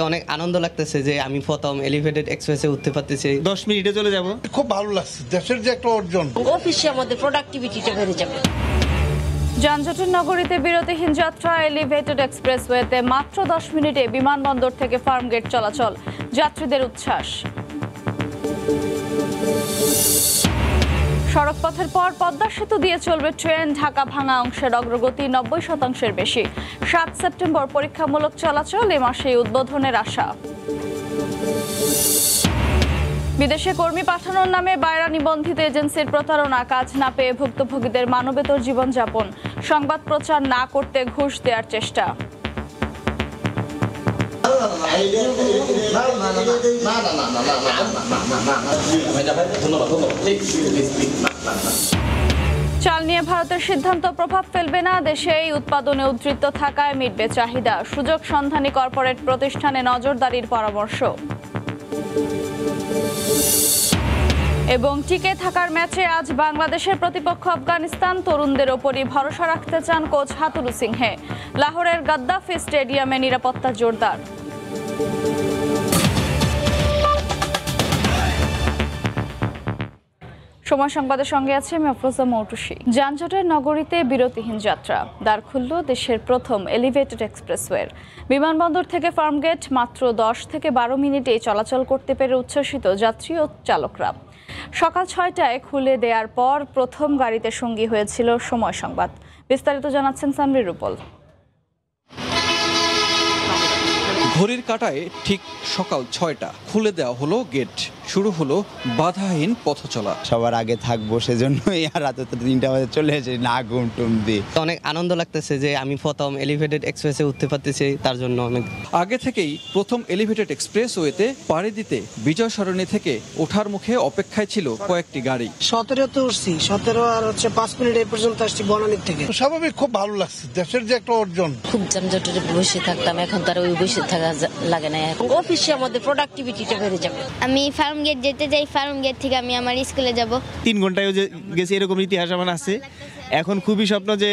অনেক আনন্দ লাগতেছে যে আমি প্রথম এলিভেটেড এক্সপ্রেসে উঠতে পারতেছি। দশ মিনিটে চলে যাব। খুব ভালো লাগছে দেশের যে একটা অর্জন। অফিসে আমাদের প্রোডাক্টিভিটিটা বেড়ে যাবে। যানজটের নগরীতে বিরতিহীন যাত্রা এলিভেটেড এক্সপ্রেসওয়েতে মাত্র দশ মিনিটে বিমানবন্দর থেকে ফার্মগেট চলাচল যাত্রীদের উচ্ছ্বাস। সড়কপথের পর পদ্মা সেতু দিয়ে চলবে ট্রেন, ঢাকা ভাঙা অংশের অগ্রগতি নব্বই শতাংশের বেশি। সাত সেপ্টেম্বর পরীক্ষামূলক চলাচল, এ মাসে উদ্বোধনের আশা। বিদেশে কর্মী পাঠানোর নামে বাইরা নিবন্ধিত এজেন্সির প্রতারণা, কাজ না পেয়ে ভুক্তভোগীদের মানবেতর জীবনযাপন। সংবাদ প্রচার না করতে ঘুষ দেওয়ার চেষ্টা। চাল নিয়ে ভারতের সিদ্ধান্ত প্রভাব ফেলবে না, দেশে এই উৎপাদনে উদ্ধৃত থাকায় মিটবে চাহিদা। সুযোগ সন্ধানী কর্পোরেট প্রতিষ্ঠানে নজরদারির পরামর্শ। এবং টিকে থাকার ম্যাচে আজ বাংলাদেশের প্রতিপক্ষ আফগানিস্তান। তরুণদের ওপরই ভরসা রাখতে চান কোচ হাতুরু সিংহে। লাহোরের গাদ্দাফি স্টেডিয়ামে নিরাপত্তা জোরদার। সময় সংবাদের সঙ্গে আছে আমি মৌটুসি। যানজটের নগরীতে বিরতিহীন যাত্রা। দ্বার খুলল দেশের প্রথম এলিভেটেড এক্সপ্রেসওয়ের বিমানবন্দর থেকে ফার্মগেট মাত্র দশ থেকে বারো মিনিটে চলাচল করতে পেরে উচ্ছ্বসিত যাত্রী ও চালকরা। সকাল ছয়টায় খুলে দেওয়ার পর প্রথম গাড়িতে সঙ্গী হয়েছিল সময় সংবাদ। বিস্তারিত জানাচ্ছেন সানভি রুপল। ঘড়ির কাটায় ঠিক সকাল ছয়টা খুলে দেওয়া হলো গেট শুরু হলো বাধাহীন পথ চলা। সবার আগে থাকব সেজন্যই আর রাতে তো তিনটা বাজে চলে এসেছি না ঘুম টুম দিয়ে। অনেক আনন্দ লাগতেছে যে আমি প্রথম এলিভেটেড এক্সপ্রেসে উঠতে পারতেছি তার জন্য অনেক আগে থেকেই প্রথম এলিভেটেড এক্সপ্রেসওয়েতে পাড়ি দিতে বিজয় সরণি থেকে ওঠার মুখে অপেক্ষায় ছিল কয়েকটি গাড়ি। সতেরো তো উঠছি সতেরো আর হচ্ছে পাঁচ মিনিট এই পর্যন্ত আসছি বনানীর থেকে। স্বাভাবিক খুব ভালো লাগছে দেশের যে একটা অর্জন। খুব যানজটের বসে থাকতাম এখন তার ওই বসে থাকা লাগে না। এখন অফিসে আমাদের প্রোডাক্টিভিটিটা বেড়ে যাবে। আমি ফার্ম গেট যেতে চাই ফার্ম গেট থেকে আমি আমার স্কুলে যাব। তিন ঘন্টায় গেছি এরকম ইতিহাস আমার আছে। এখন খুবই স্বপ্ন যে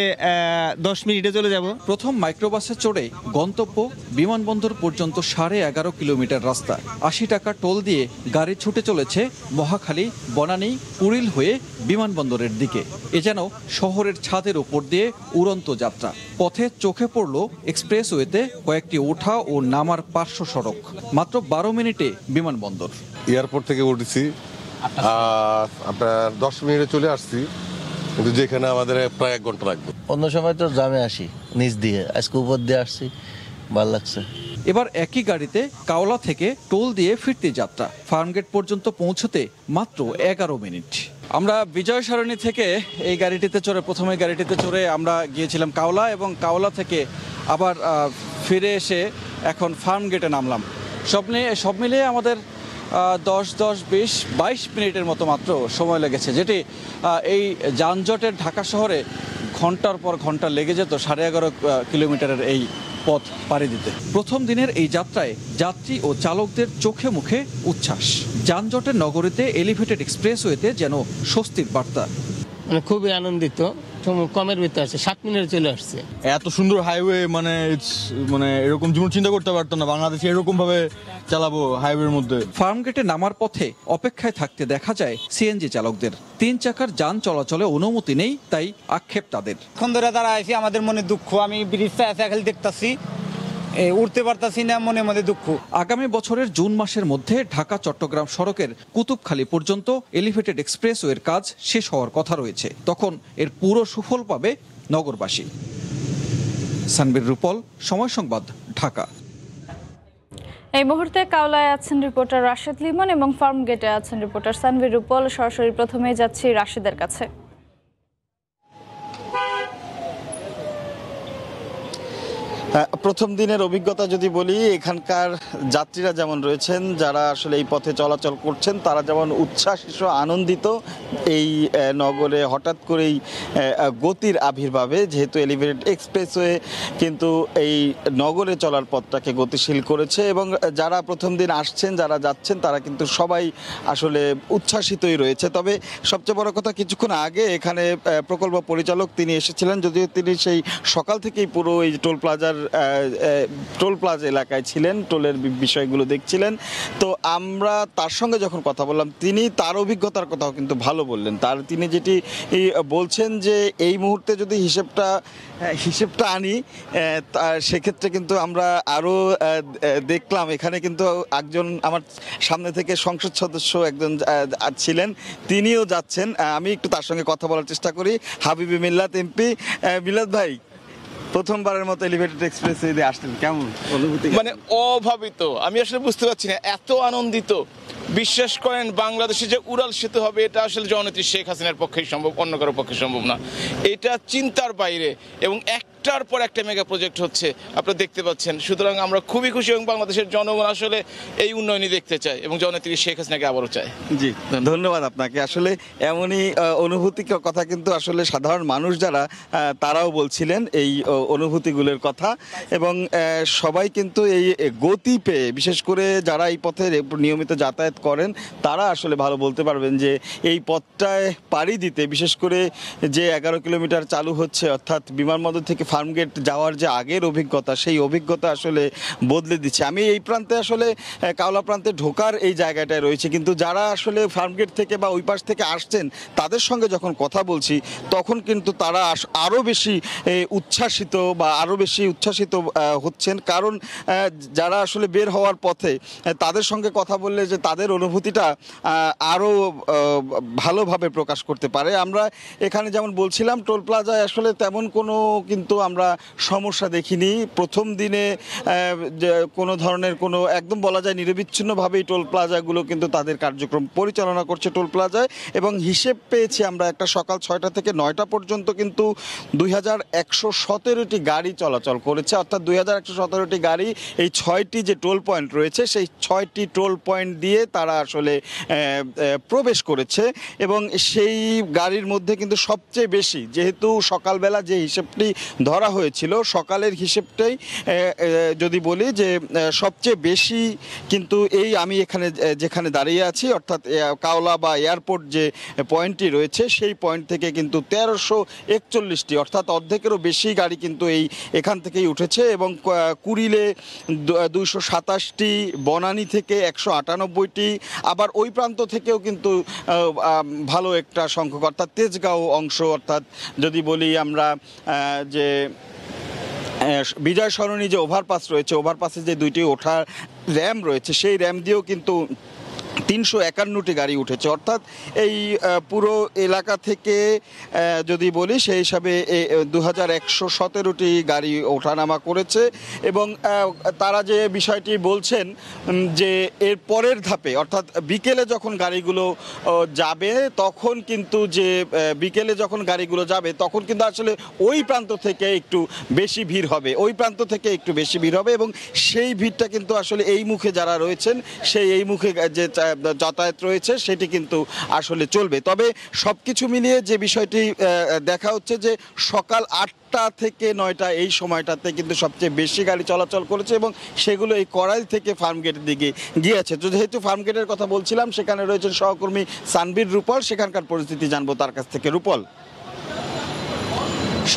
দশ মিনিটে চলে যাব। প্রথম মাইক্রোবাসে চড়ে গন্তব্য বিমানবন্দর পর্যন্ত সাড়ে এগারো কিলোমিটার রাস্তা। আশি টাকা টোল দিয়ে গাড়ি ছুটে চলেছে মহাখালী বনানী কুড়িল হয়ে বিমানবন্দরের দিকে। এ যেন শহরের ছাদের উপর দিয়ে উড়ন্ত যাত্রা। পথে চোখে পড়ল এক্সপ্রেসওয়েতে কয়েকটি ওঠা ও নামার পার্শ্ব সড়ক। মাত্র বারো মিনিটে বিমানবন্দর। এয়ারপোর্ট থেকে উঠেছি। আর আপনার দশ মিনিটে চলে আসছি কিন্তু যেখানে আমাদের প্রায় এক ঘণ্টা লাগবে। অন্য সময় তো জামে আসি নিচ দিয়ে। আজকে উপর দিয়ে আসছি ভালো লাগছে। এবার একই গাড়িতে কাওলা থেকে টোল দিয়ে ফিরতি যাত্রা। ফার্মগেট পর্যন্ত পৌঁছতে মাত্র এগারো মিনিট। আমরা বিজয় সরণি থেকে এই গাড়িটিতে চড়ে প্রথমে গাড়িটিতে চড়ে আমরা গিয়েছিলাম কাওলা এবং কাওলা থেকে আবার ফিরে এসে এখন ফার্মগেটে নামলাম। সব নিয়ে সব মিলিয়ে আমাদের দশ দশ, বিশ, বাইশ মিনিটের মতো মাত্র সময় লেগেছে, যেটি এই যানজটের ঢাকা শহরে ঘণ্টার পর ঘণ্টা লেগে যেত সাড়ে এগারো কিলোমিটারের এই পথ পাড়ি দিতে। প্রথম দিনের এই যাত্রায় যাত্রী ও চালকদের চোখে মুখে উচ্ছ্বাস। যানজটের নগরীতে এলিভেটেড এক্সপ্রেসওয়েতে যেন স্বস্তির বার্তা। মানে খুবই আনন্দিত। কমের ভিতরে আসছে সাত মিনিটে চলে আসছে। এত সুন্দর হাইওয়ে মানে মানে এরকম জীবন চিন্তা করতে পারতো না বাংলাদেশে এরকম ভাবে চালাবো হাইওয়ের মধ্যে। ফার্মগেটে নামার পথে অপেক্ষায় থাকতে দেখা যায় সিএনজি চালকদের। তিন চাকার যান চলাচলে অনুমতি নেই তাই আক্ষেপ তাদের। এখন ধরে দাঁড়া আছি আমাদের মনে দুঃখ আমি ব্রিজটা এসে খালি দেখতাছি উঠতে পারতাছি না মনে মধ্যে দুঃখ। আগামী বছরের জুন মাসের মধ্যে ঢাকা চট্টগ্রাম সড়কের কুতুবখালী পর্যন্ত এলিভেটেড এক্সপ্রেসওয়ের কাজ শেষ হওয়ার কথা রয়েছে। তখন এর পুরো সুফল পাবে নগরবাসী। সানবির রূপল সময় সংবাদ ঢাকা। এই মুহূর্তে কাওলায় আছেন রিপোর্টার রাশেদ লিমন এবং ফার্ম গেটে আছেন রিপোর্টার সানভি রুপল। সরাসরি প্রথমেই যাচ্ছি রাশেদের কাছে। প্রথম দিনের অভিজ্ঞতা যদি বলি, এখানকার যাত্রীরা যেমন রয়েছেন, যারা আসলে এই পথে চলাচল করছেন, তারা যেমন উচ্ছ্বাসিত, আনন্দিত এই নগরে হঠাৎ করেই গতির আবির্ভাবে, যেহেতু এলিভেটেড এক্সপ্রেসওয়ে কিন্তু এই নগরে চলার পথটাকে গতিশীল করেছে এবং যারা প্রথম দিন আসছেন, যারা যাচ্ছেন, তারা কিন্তু সবাই আসলে উচ্ছ্বাসিতই রয়েছে। তবে সবচেয়ে বড় কথা, কিছুক্ষণ আগে এখানে প্রকল্প পরিচালক তিনি এসেছিলেন, যদিও তিনি সেই সকাল থেকেই পুরো এই টোল প্লাজার টোল প্লাজা এলাকায় ছিলেন, টোলের বিষয়গুলো দেখছিলেন। তো আমরা তার সঙ্গে যখন কথা বললাম, তিনি তার অভিজ্ঞতার কথাও কিন্তু ভালো বললেন। তার তিনি যেটি বলছেন যে এই মুহূর্তে যদি হিসেবটা হিসেবটা আনি সেক্ষেত্রে কিন্তু আমরা আরও দেখলাম এখানে কিন্তু একজন আমার সামনে থেকে সংসদ সদস্য একজন ছিলেন। তিনিও যাচ্ছেন। আমি একটু তার সঙ্গে কথা বলার চেষ্টা করি। হাবিবি মিল্লাত এমপি মিল্লাত ভাই, প্রথমবারের মতো এলিভেটেড এক্সপ্রেস আসলেন। কেমন অনুভূতি? মানে অভাবিত। আমি আসলে বুঝতে পারছি না। এত আনন্দিত। বিশ্বাস করেন, বাংলাদেশে যে উড়াল সেতু হবে, এটা আসলে জননেত্রী শেখ হাসিনার পক্ষেই সম্ভব, অন্য কারোর পক্ষে সম্ভব না। এটা চিন্তার বাইরে এবং একটার পর একটা মেগা প্রজেক্ট হচ্ছে, আপনারা দেখতে পাচ্ছেন। সুতরাং আমরা খুবই খুশি এবং বাংলাদেশের জনগণ আসলে এই উন্নয়নই দেখতে চায় এবং জননেত্রী শেখ হাসিনাকে আবারও চায়। জি, ধন্যবাদ আপনাকে। আসলে এমনই অনুভূতি কথা কিন্তু আসলে সাধারণ মানুষ যারা তারাও বলছিলেন এই অনুভূতিগুলোর কথা এবং সবাই কিন্তু এই গতি পেয়ে, বিশেষ করে যারা এই পথে নিয়মিত যাতায়াত করেন, তারা আসলে ভালো বলতে পারবেন যে এই পথটায় পাড়ি দিতে, বিশেষ করে যে এগারো কিলোমিটার চালু হচ্ছে, অর্থাৎ বিমানবন্দর থেকে ফার্মগেট যাওয়ার যে আগের অভিজ্ঞতা, সেই অভিজ্ঞতা আসলে বদলে দিচ্ছে। আমি এই প্রান্তে আসলে কাওলা প্রান্তে ঢোকার এই জায়গাটায় রয়েছে, কিন্তু যারা আসলে ফার্মগেট থেকে বা ওই পাশ থেকে আসছেন, তাদের সঙ্গে যখন কথা বলছি, তখন কিন্তু তারা আরও বেশি উচ্ছ্বাসিত বা আরও বেশি উচ্ছ্বাসিত হচ্ছেন। কারণ যারা আসলে বের হওয়ার পথে তাদের সঙ্গে কথা বললে যে তাদের অনুভূতিটা আরও ভালোভাবে প্রকাশ করতে পারে। আমরা এখানে যেমন বলছিলাম, টোল প্লাজায় আসলে তেমন কোনো কিন্তু আমরা সমস্যা দেখিনি। প্রথম দিনে কোনো ধরনের কোনো, একদম বলা যায় নিরবিচ্ছিন্নভাবেই টোল প্লাজাগুলো কিন্তু তাদের কার্যক্রম পরিচালনা করছে টোল প্লাজায় এবং হিসেব পেয়েছি আমরা একটা সকাল ছয়টা থেকে নয়টা পর্যন্ত কিন্তু দুই হাজার একশো সতেরোটি গাড়ি চলাচল করেছে। অর্থাৎ দুই হাজার একশো সতেরোটি গাড়ি, এই ছয়টি যে টোল পয়েন্ট রয়েছে, সেই ছয়টি টোল পয়েন্ট দিয়ে তারা আসলে প্রবেশ করেছে এবং সেই গাড়ির মধ্যে কিন্তু সবচেয়ে বেশি, যেহেতু সকালবেলা যে হিসেবটি ধরা হয়েছিল, সকালের হিসেবটাই যদি বলি যে সবচেয়ে বেশি কিন্তু এই আমি এখানে যেখানে দাঁড়িয়ে আছি, অর্থাৎ কাওলা বা এয়ারপোর্ট যে পয়েন্টটি রয়েছে, সেই পয়েন্ট থেকে কিন্তু তেরোশো একচল্লিশটি, অর্থাৎ অর্ধেকেরও বেশি গাড়ি কিন্তু এই, এখান থেকেই উঠেছে এবং কুড়িলে দুইশো সাতাশটি বনানী থেকে একশো আটানব্বইটি আবার ওই প্রান্ত থেকেও কিন্তু ভালো একটা সংখ্যক, অর্থাৎ তেজগাঁও অংশ, অর্থাৎ যদি বলি আমরা যে বিজয় সরণি যে ওভারপাস রয়েছে ওভারপাসে যে দুইটি ওঠার র্যাম রয়েছে, সেই র্যাম দিয়েও কিন্তু তিনশো একান্নটি গাড়ি উঠেছে। অর্থাৎ এই পুরো এলাকা থেকে যদি বলি, সেই হিসাবে দু হাজার একশো সতেরোটি গাড়ি ওঠানামা করেছে এবং তারা যে বিষয়টি বলছেন যে এর পরের ধাপে, অর্থাৎ বিকেলে যখন গাড়িগুলো যাবে, তখন কিন্তু যে বিকেলে যখন গাড়িগুলো যাবে, তখন কিন্তু আসলে ওই প্রান্ত থেকে একটু বেশি ভিড় হবে। ওই প্রান্ত থেকে একটু বেশি ভিড় হবে এবং সেই ভিড়টা কিন্তু আসলে এই মুখে যারা রয়েছেন, সেই এই মুখে যে যাতায়াত রয়েছে, সেটি কিন্তু আসলে চলবে। তবে সব কিছু মিলিয়ে যে বিষয়টি দেখা হচ্ছে যে সকাল আটটা থেকে নয়টা এই সময়টাতে কিন্তু সবচেয়ে বেশি গাড়ি চলাচল করেছে এবং সেগুলো এই করাইল থেকে ফার্মগেটের দিকে গিয়েছে। তো যেহেতু ফার্মগেটের কথা বলছিলাম, সেখানে রয়েছেন সহকর্মী সানবীর রূপল, সেখানকার পরিস্থিতি জানব তার কাছ থেকে। রূপল?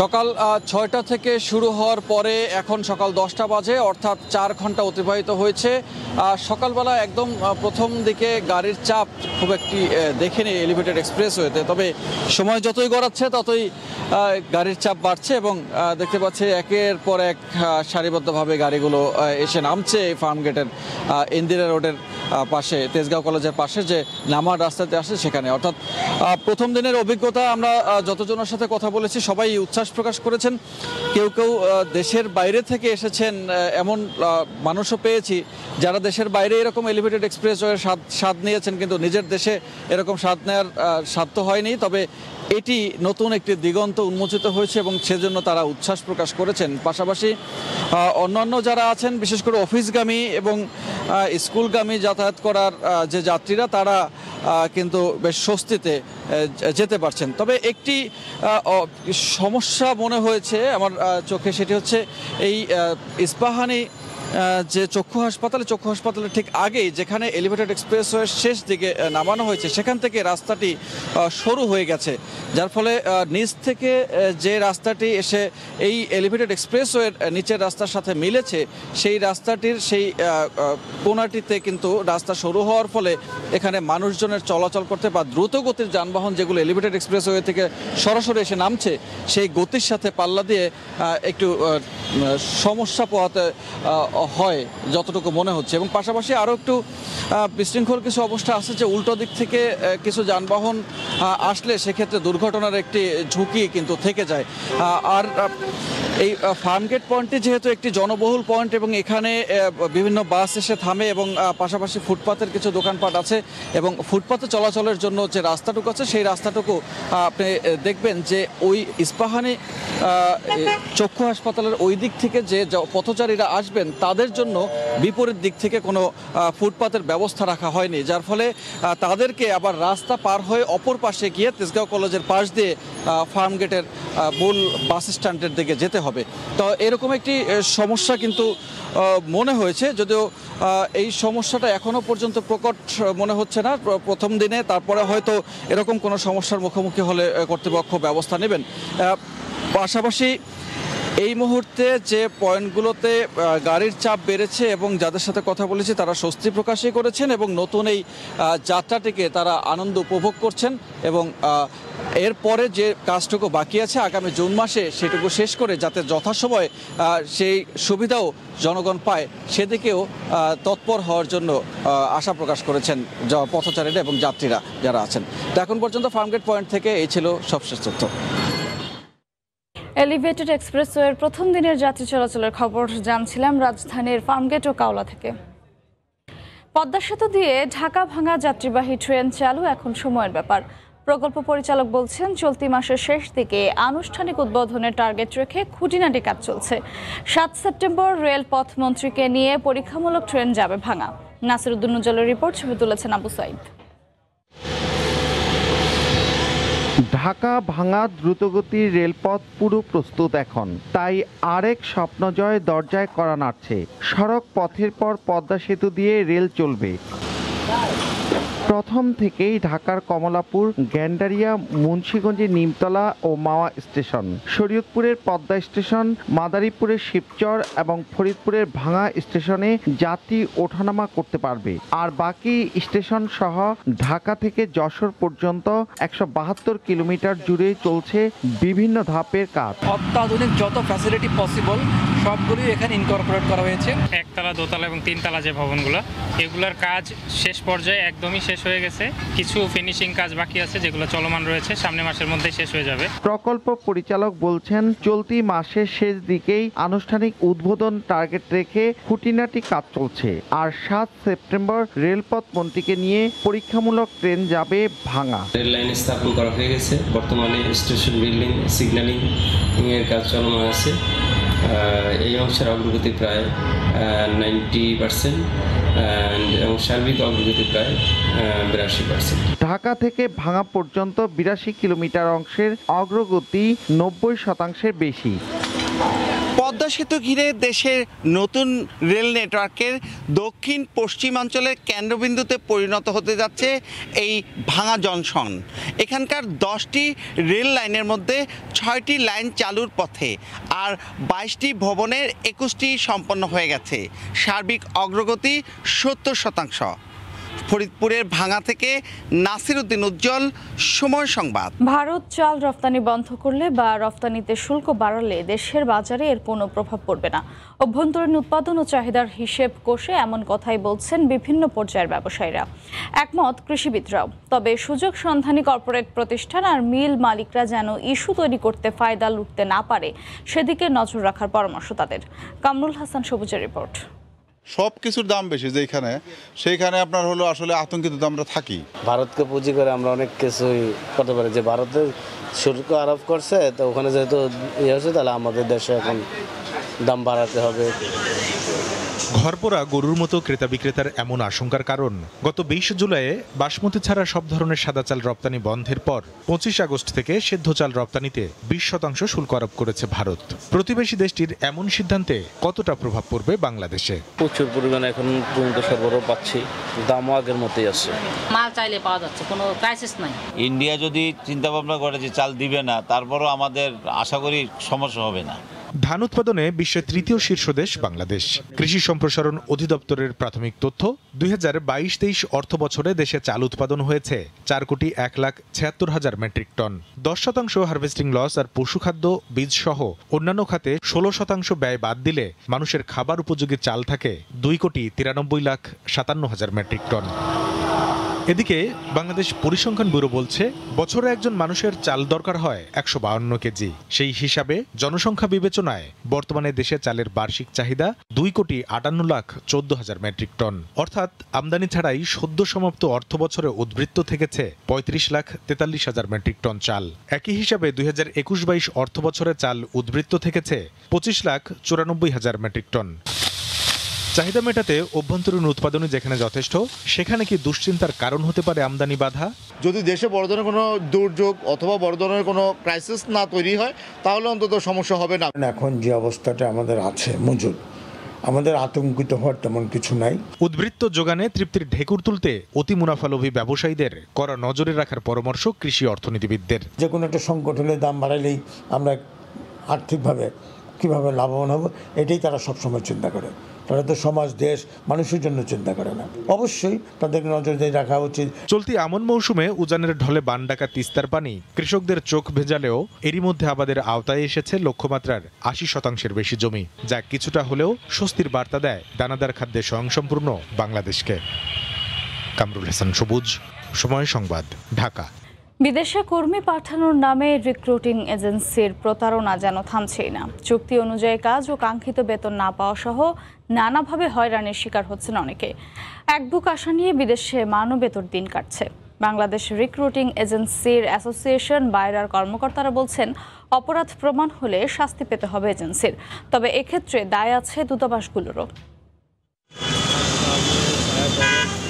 সকাল ছয়টা থেকে শুরু হওয়ার পরে এখন সকাল দশটা বাজে, অর্থাৎ চার ঘণ্টা অতিবাহিত হয়েছে। সকালবেলা একদম প্রথম দিকে গাড়ির চাপ খুব একটি দেখেনি এলিভেটেড এক্সপ্রেস হয়েতে তবে সময় যতই গড়াচ্ছে, ততই গাড়ির চাপ বাড়ছে এবং দেখতে পাচ্ছি একের পর এক সারিবদ্ধভাবে গাড়িগুলো এসে নামছে এই ফার্ম গেটের ইন্দিরা রোডের পাশে, তেজগাঁও কলেজের পাশে যে নামার রাস্তাতে আসে সেখানে। অর্থাৎ প্রথম দিনের অভিজ্ঞতা আমরা যতজনের সাথে কথা বলেছি, সবাই উচ্ছ্বাস প্রকাশ করেছেন। কেউ কেউ দেশের বাইরে থেকে এসেছেন এমন মানুষও পেয়েছি যারা দেশের বাইরে এরকম এলিভেটেড এক্সপ্রেসওয়ের স্বাদ স্বাদ নিয়েছেন, কিন্তু নিজের দেশে এরকম স্বাদ নেওয়ার স্বাদ সাধ্য হয়নি। তবে এটি নতুন একটি দিগন্ত উন্মোচিত হয়েছে এবং সেজন্য তারা উচ্ছ্বাস প্রকাশ করেছেন। পাশাপাশি অন্যান্য যারা আছেন, বিশেষ করে অফিসগামী এবং স্কুলগামী যাতায়াত করার যে যাত্রীরা, তারা কিন্তু বেশ স্বস্তিতে যেতে পারছেন। তবে একটি সমস্যা মনে হয়েছে, আমার চোখে সেটি হচ্ছে এই ইস্পাহানি যে চক্ষু হাসপাতালে চক্ষু হাসপাতালের ঠিক আগেই যেখানে এলিভেটেড এক্সপ্রেসওয়ের শেষ দিকে নামানো হয়েছে সেখান থেকে রাস্তাটি সরু হয়ে গেছে। যার ফলে নিচ থেকে যে রাস্তাটি এসে এই এলিভেটেড এক্সপ্রেসওয়ের নিচের রাস্তার সাথে মিলেছে সেই রাস্তাটির সেই আহ, কিন্তু রাস্তা সরু হওয়ার ফলে এখানে মানুষজনের চলাচল করতে বা দ্রুত গতির যানবাহন যেগুলো এলিভেটেড এক্সপ্রেসওয়ে থেকে সরাসরি এসে নামছে সেই গতির সাথে পাল্লা দিয়ে একটু সমস্যা পোহাতে হয়, যতটুকু মনে হচ্ছে। এবং পাশাপাশি আরও একটু বিশৃঙ্খল কিছু অবস্থা আছে যে উল্টো দিক থেকে কিছু যানবাহন আসলে সেক্ষেত্রে দুর্ঘটনার একটি ঝুঁকি কিন্তু থেকে যায়। আর এই ফার্মগেট পয়েন্টটি যেহেতু একটি জনবহুল পয়েন্ট এবং এখানে বিভিন্ন বাস এসে থামে এবং পাশাপাশি ফুটপাতের কিছু দোকানপাট আছে এবং ফুটপাতে চলাচলের জন্য যে রাস্তাটুকু আছে, সেই রাস্তাটুকু আপনি দেখবেন যে ওই ইস্পাহানি চক্ষু হাসপাতালের ওই দিক থেকে যে পথচারীরা আসবেন, তাদের জন্য বিপরীত দিক থেকে কোনো ফুটপাতের ব্যবস্থা রাখা হয়নি। যার ফলে তাদেরকে আবার রাস্তা পার হয়ে অপর পাশে গিয়ে তেজগাঁও কলেজের পাশ দিয়ে ফার্মগেটের মূল বাস স্ট্যান্ডের দিকে যেতে হবে। তো এরকম একটি সমস্যা কিন্তু মনে হয়েছে। যদিও এই সমস্যাটা এখনও পর্যন্ত প্রকট মনে হচ্ছে না। প্রথম দিনে তারপরে হয়তো এরকম কোনো সমস্যার মুখোমুখি হলে কর্তৃপক্ষ ব্যবস্থা নেবেন। পাশাপাশি এই মুহূর্তে যে পয়েন্টগুলোতে গাড়ির চাপ বেড়েছে এবং যাদের সাথে কথা বলেছি, তারা স্বস্তি প্রকাশই করেছেন এবং নতুন এই যাত্রাটিকে তারা আনন্দ উপভোগ করছেন এবং এরপরে যে কাজটুকু বাকি আছে আগামী জুন মাসে সেটুকু শেষ করে যাতে যথাসময়ে সেই সুবিধাও জনগণ পায়, সেদিকেও তৎপর হওয়ার জন্য আশা প্রকাশ করেছেন পথচারীরা এবং যাত্রীরা যারা আছেন। তো এখন পর্যন্ত ফার্মগেট পয়েন্ট থেকে এই ছিল সবশেষ তথ্য। এলিভেটেড এক্সপ্রেসওয়ের প্রথম দিনের যাত্রী চলাচলের খবর জানছিলাম রাজধানীর ফার্মগেট ও কাওলা থেকে। পদ্মা সেতু দিয়ে ঢাকা ভাঙা যাত্রীবাহী ট্রেন চালু, এখন সময়ের ব্যাপার। প্রকল্প পরিচালক বলছেন, চলতি মাসের শেষ দিকে আনুষ্ঠানিক উদ্বোধনের টার্গেট রেখে খুঁটিনাটি কাজ চলছে। সাত সেপ্টেম্বর রেলপথ মন্ত্রীকে নিয়ে পরীক্ষামূলক ট্রেন যাবে ভাঙা। নাসিরুদ্দিন উজ্জ্বলের রিপোর্ট ছবি তুলেছেন আবু সাইদ। ঢাকা ভাঙা দ্রুতগতির রেলপথ পুরো প্রস্তুত এখন। তাই আরেক স্বপ্নজয় দরজায় করা নাড়ছে। সড়ক পথের পর পদ্মা সেতু দিয়ে রেল চলবে। প্রথম থেকেই ঢাকার কমলাপুর, গ্যান্ডারিয়া, মুন্সীগঞ্জের নিমতলা ও মাওয়া স্টেশন, শরীয়তপুরের পদ্মা স্টেশন, মাদারীপুরের শিবচর এবং ফরিদপুরের ভাঙা স্টেশনে যাত্রী ওঠানামা করতে পারবে। আর বাকি স্টেশন সহ ঢাকা থেকে যশোর পর্যন্ত একশো বাহাত্তর কিলোমিটার জুড়ে চলছে বিভিন্ন ধাপের কাজ। অত্যাধুনিক যত ফ্যাসিলিটি পসিবল সবগুলোই এখানে ইনকর্পোরেট করা হয়েছে। একতলা দোতলা এবং তিনতলা যে ভবনগুলো এগুলোর কাজ শেষ পর্যায়ে একদমই শেষ হয়ে গেছে। কিছু ফিনিশিং কাজ বাকি আছে যেগুলো চলমান রয়েছে সামনে মাসের মধ্যে শেষ হয়ে যাবে। প্রকল্প পরিচালক বলছেন চলতি মাসের শেষ দিকেই আনুষ্ঠানিক উদ্বোধন টার্গেট রেখে খুঁটিনাটি কাজ চলছে। আর সাত সেপ্টেম্বর রেলপথ মন্ত্রীকে নিয়ে পরীক্ষামূলক ট্রেন যাবে ভাঙা। রেল লাইন স্থাপন করা হয়ে গেছে। বর্তমানে স্টেশন বিল্ডিং সিগন্যালিং এর কাজ চলমান আছে। এই অংশের অগ্রগতি প্রায় নাইনটি পার্সেন্ট এবং সার্বিক অগ্রগতি প্রায় বিরাশি পার্সেন্ট ঢাকা থেকে ভাঙা পর্যন্ত বিরাশি কিলোমিটার অংশের অগ্রগতি নব্বই শতাংশের বেশি। পদ্মা সেতু ঘিরে দেশের নতুন রেল নেটওয়ার্কের দক্ষিণ পশ্চিমাঞ্চলের কেন্দ্রবিন্দুতে পরিণত হতে যাচ্ছে এই ভাঙা জংশন এখানকার দশটি রেল লাইনের মধ্যে ছয়টি লাইন চালুর পথে আর বাইশটি ভবনের একুশটি সম্পন্ন হয়ে গেছে। সার্বিক অগ্রগতি সত্তর শতাংশ। ফরিদপুরের ভাঙা থেকে নাসির উদ্দিন উজ্জ্বল, সময় সংবাদ। ভারত চাল রফতানি বন্ধ করলে বা রফতানিতে শুল্ক বাড়ালে দেশের বাজারে এর কোনো প্রভাব পড়বে না। অভ্যন্তরীণ উৎপাদন ও চাহিদার হিসেব কষে এমন কথাই বলছেন বিভিন্ন পর্যায়ের ব্যবসায়ীরা। একমত কৃষিবিদরাও। তবে সুযোগ সন্ধানী কর্পোরেট প্রতিষ্ঠান আর মিল মালিকরা যেন ইস্যু তৈরি করতে ফায়দা লুটতে না পারে, সেদিকে নজর রাখার পরামর্শ তাদের। কামরুল হাসান সবুজের রিপোর্ট। সব কিছুর দাম বেশি যেখানে সেইখানে আপনার হলো আসলে আতঙ্কিত তো আমরা থাকি ভারতকে পুঁজি করে আমরা অনেক কিছুই করতে পারি। যে ভারতে শুল্ক আরোপ করছে, তো ওখানে যেহেতু ইয়ে হচ্ছে, তাহলে আমাদের দেশে এখন দাম বাড়াতে হবে। ঘরপোড়া গরুর মতো ক্রেতা বিক্রেতার এমন আশঙ্কার কারণ। গত বিশ জুলাইয়ে বাসমতি ছাড়া সব ধরনের সাদা চাল রপ্তানি বন্ধের পর পঁচিশ আগস্ট থেকে সেদ্ধ চাল রপ্তানিতে বিশ শতাংশ শুল্ক আরোপ করেছে ভারত। প্রতিবেশী দেশটির এমন সিদ্ধান্তে কতটা প্রভাব পড়বে বাংলাদেশে? প্রচুর পরিমাণে এখন পর্যন্ত সরবরাহ পাচ্ছি। দামও আগের মতোই আছে। মাল চাইলে পাওয়া যাচ্ছে কোনো ক্রাইসিস নাই। ইন্ডিয়া যদি চিন্তা ভাবনা করে যে চাল দিবে না তারপরও আমাদের আশা করি সমস্যা হবে না। ধান উৎপাদনে বিশ্বের তৃতীয় শীর্ষ দেশ বাংলাদেশ। কৃষি সম্প্রসারণ অধিদপ্তরের প্রাথমিক তথ্য, দুই হাজার বাইশ তেইশ অর্থ বছরে দেশে চাল উৎপাদন হয়েছে চার কোটি এক লাখ ছিয়াত্তর হাজার মেট্রিক টন। দশ শতাংশ হার্ভেস্টিং লস আর পশুখাদ্য বীজ সহ অন্যান্য খাতে ষোলো শতাংশ ব্যয় বাদ দিলে মানুষের খাবার উপযোগী চাল থাকে দুই কোটি তিরানব্বই লাখ সাতান্ন হাজার মেট্রিক টন। এদিকে বাংলাদেশ পরিসংখ্যান ব্যুরো বলছে, বছরে একজন মানুষের চাল দরকার হয় একশো বাউন্ন কেজি। সেই হিসাবে জনসংখ্যা বিবেচনায় বর্তমানে দেশে চালের বার্ষিক চাহিদা দুই কোটি আটান্ন লাখ চোদ্দ হাজার মেট্রিক টন। অর্থাৎ আমদানি ছাড়াই সদ্য সমাপ্ত অর্থ বছরে উদ্বৃত্ত থেকেছে পঁয়ত্রিশ লাখ তেতাল্লিশ হাজার মেট্রিক টন চাল। একই হিসাবে দুই হাজার একুশ বাইশ অর্থ বছরে চাল উদ্বৃত্ত থেকেছে পঁচিশ লাখ চুরানব্বই হাজার মেট্রিক টন। চাহিদা মেটাতে অভ্যন্তরীণ উৎপাদনে যেখানে যথেষ্ট সেখানে কি দুশ্চিন্তার কারণ হতে পারে আমদানি বাধা? যদি দেশে বড় ধরনের কোনো দুর্যোগ অথবা বড় ধরনের কোনো ক্রাইসিস না তৈরি হয় তাহলে অন্তত সমস্যা হবে না। এখন যে অবস্থাটা আমাদের আছে মজুদ। আমাদের আতঙ্কিত হওয়ার তেমন কিছু নাই। উদ্বৃত্ত যোগানে তৃপ্তির ঢেকুর তুলতে অতি মুনাফালোভী ব্যবসায়ীদের করা নজরে রাখার পরামর্শ কৃষি অর্থনীতিবিদদের। যে কোনো একটা সংকট হলে দাম বাড়াইলেই আমরা আর্থিকভাবে কীভাবে লাভবান হব এটাই তারা সবসময় চিন্তা করে। তারা তো সমাজ, দেশ, মানুষের জন্য চিন্তা করে না। অবশ্যই তাদেরকে নজর দিয়ে রাখা উচিত। চলতি আমন মৌসুমে উজানের ঢলে বান ডাকা তিস্তার পানি কৃষকদের চোখ ভেজালেও এরই মধ্যে আবাদের আওতায় এসেছে লক্ষ্যমাত্রার আশি শতাংশের বেশি জমি, যা কিছুটা হলেও স্বস্তির বার্তা দেয় দানাদার খাদ্যে স্বয়ংসম্পূর্ণ বাংলাদেশকে। কামরুল হাসান সবুজ, সময় সংবাদ, ঢাকা। বিদেশে কর্মী পাঠানোর নামে রিক্রুটিং এজেন্সির প্রতারণা যেন থামছেই না। চুক্তি অনুযায়ী কাজ ও কাঙ্ক্ষিত বেতন না পাওয়া সহ নানাভাবে হয়রানির শিকার হচ্ছেন অনেকে। এক বুক আশা নিয়ে বিদেশে মানবেতর দিন কাটছে। বাংলাদেশ রিক্রুটিং এজেন্সির অ্যাসোসিয়েশন বাইরার কর্মকর্তারা বলছেন, অপরাধ প্রমাণ হলে শাস্তি পেতে হবে এজেন্সির তবে এক্ষেত্রে দায় আছে দূতাবাসগুলোরও।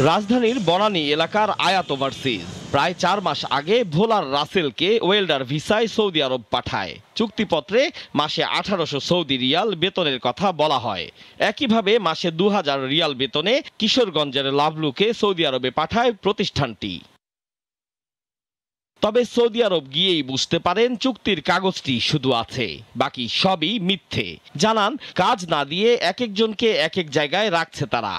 রাজধানীর বনানী এলাকার আয়াত ওভারসিজ প্রায় চার মাস আগে ভোলার রাসেলকে ওয়েল্ডার ভিসায় সৌদি আরব পাঠায়। চুক্তিপত্রে মাসে আঠারোশো সৌদি রিয়াল বেতনের কথা বলা হয়। একইভাবে মাসে দু হাজার রিয়াল বেতনে কিশোরগঞ্জের লাভলুকে সৌদি আরবে পাঠায় প্রতিষ্ঠানটি। তবে সৌদি আরব গিয়েই বুঝতে পারেন চুক্তির কাগজটি শুধু আছে, বাকি সবই মিথ্যে। জানান, কাজ না দিয়ে এক একজনকে এক এক জায়গায় রাখছে তারা।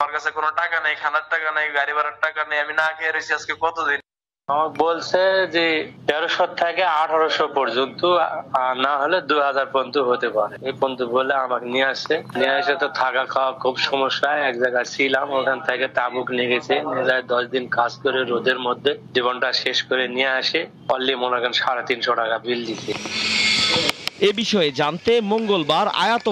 আমার কাছে কোনো টাকা নেই, খানার টাকা নেই, গাড়ি ভাড়ার টাকা নেই, আমি না খেয়ে রয়েছি আজকে কতদিন? আমাকে বলছে যে তেরোশো থেকে আঠারোশো পর্যন্ত না হলে দু হাজার পর্যন্ত হতে পারে। এই পর্যন্ত বলে আমাকে নিয়ে আসছে। নিয়ে এসে তো থাকা খাওয়া খুব সমস্যা। এক জায়গায় ছিলাম, ওখান থেকে তাবুক নিয়ে গেছে। নিয়ে দশ দিন কাজ করে রোদের মধ্যে জীবনটা শেষ করে নিয়ে আসে। অনলি মনে করেন সাড়ে তিনশো টাকা বিল দিতে এ বিষয়ে জানতে মঙ্গলবার আয়াত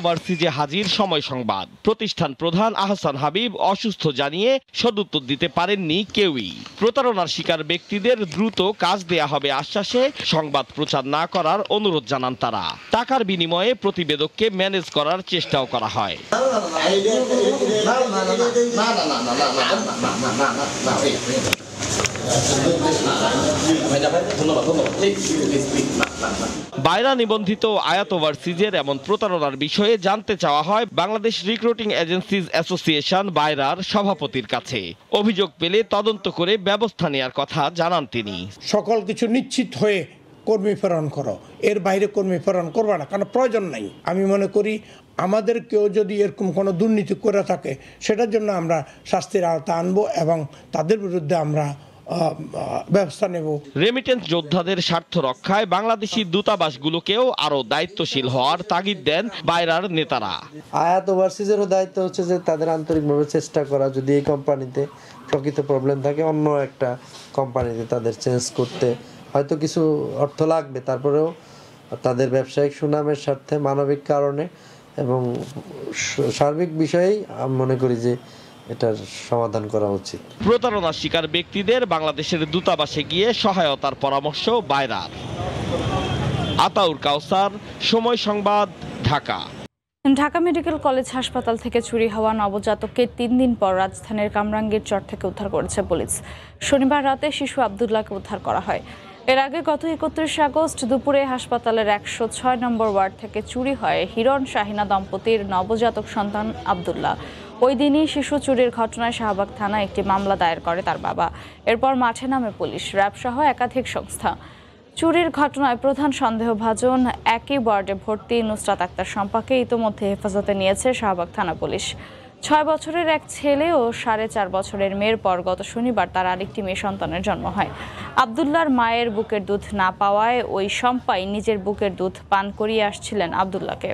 হাজির সময় সংবাদ প্রতিষ্ঠান প্রধান আহসান হাবিব অসুস্থ জানিয়ে সদুত্তর দিতে পারেননি কেউই প্রতারণার শিকার ব্যক্তিদের দ্রুত কাজ দেয়া হবে আশ্বাসে সংবাদ প্রচার না করার অনুরোধ জানান তারা টাকার বিনিময়ে প্রতিবেদককে ম্যানেজ করার চেষ্টাও করা হয় বাইরা নিবন্ধিত আয়াত ওভারসিজের এমন প্রতারণার বিষয়ে জানতে চাওয়া হয় বাংলাদেশ রিক্রুটিং এজেন্সিজ অ্যাসোসিয়েশন বাইরার সভাপতির কাছে। অভিযোগ পেলে তদন্ত করে ব্যবস্থা নেওয়ার কথা জানান তিনি। সকল কিছু নিশ্চিত হয়ে কর্মী প্রেরণ করো। এর বাইরে কর্মী প্রেরণ করবে না, কারণ প্রয়োজন নাই। আমি মনে করি আমাদের কেউ যদি এরকম কোনো দুর্নীতি করে থাকে, সেটার জন্য আমরা শাস্তির আওতা আনব এবং তাদের বিরুদ্ধে আমরা ব্যবস্থা নেব। রেমিটেন্স যোদ্ধাদের স্বার্থ রক্ষায় বাংলাদেশি দূতাবাসগুলোকেও আরও দায়িত্বশীল হওয়ার তাগিদ দেন বাইরার নেতারা। আয়াত ওভারসিজেরও দায়িত্ব হচ্ছে যে তাদের আন্তরিকভাবে চেষ্টা করা যদি এই কোম্পানিতে প্রকৃত প্রবলেম থাকে অন্য একটা কোম্পানিতে তাদের চেঞ্জ করতে। হয়তো কিছু অর্থ লাগবে তারপরেও তাদের ব্যবসায়িক সুনামের স্বার্থে মানবিক কারণে এবং সার্বিক বিষয়েই আমি মনে করি যে এটার সমাধান করা উচিত। প্রতারণার শিকার ব্যক্তিদের বাংলাদেশের দূতাবাসে গিয়ে সহায়তার পরামর্শ বাইরার। আতাউর কাউসার সময় সংবাদ ঢাকা। ঢাকা মেডিকেল কলেজ হাসপাতাল থেকে চুরি হওয়া নবজাতককে তিন দিন পর রাজধানীর কামরাঙ্গীর চর থেকে উদ্ধার করেছে পুলিশ। শনিবার রাতে শিশু আবদুল্লাহকে উদ্ধার করা হয়। এর আগে গত একত্রিশে আগস্ট দুপুরে হাসপাতালের একশো ছয় নম্বর ওয়ার্ড থেকে চুরি হয় হিরণ শাহিনা দম্পতির নবজাতক সন্তান আবদুল্লাহ। ওই দিনই শিশু চুরির ঘটনায় শাহবাগ থানা একটি মামলা দায়ের করে তার বাবা। এরপর মাঠে নামে পুলিশ র্যাব সহ একাধিক সংস্থা। চুরির ঘটনায় প্রধান সন্দেহভাজন একই ওয়ার্ডে ভর্তি নুসরাত আক্তার সম্পাকে ইতোমধ্যে হেফাজতে নিয়েছে শাহবাগ থানা পুলিশ। ছয় বছরের এক ছেলে ও সাড়ে চার বছরের মেয়ের পর গত শনিবার তার আরেকটি মেয়ে সন্তানের জন্ম হয়। আবদুল্লার মায়ের বুকের দুধ না পাওয়ায় ওই সম্পাই নিজের বুকের দুধ পান করিয়ে আসছিলেন আবদুল্লাহকে।